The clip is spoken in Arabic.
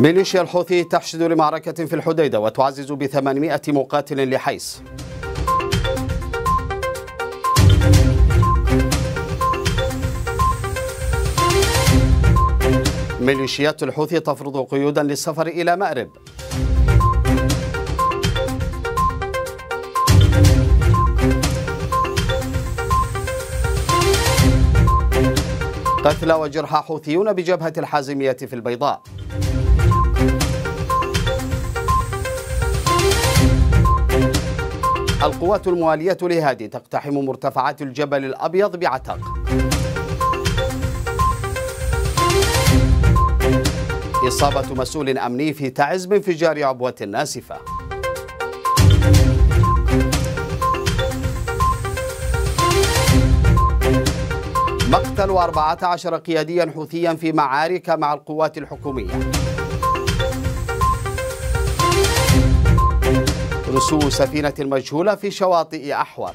ميليشيا الحوثي تحشد لمعركة في الحديدة وتعزز ب 800 مقاتل لحيس ميليشيات الحوثي تفرض قيودا للسفر إلى مأرب. قتلى وجرحى حوثيون بجبهة الحازمية في البيضاء. القوات الموالية لهادي تقتحم مرتفعات الجبل الأبيض بعتق. إصابة مسؤول أمني في تعز بانفجار عبوة ناسفة. مقتل 14 قياديا حوثيا في معارك مع القوات الحكومية. رسو سفينة مجهولة في شواطئ أحور.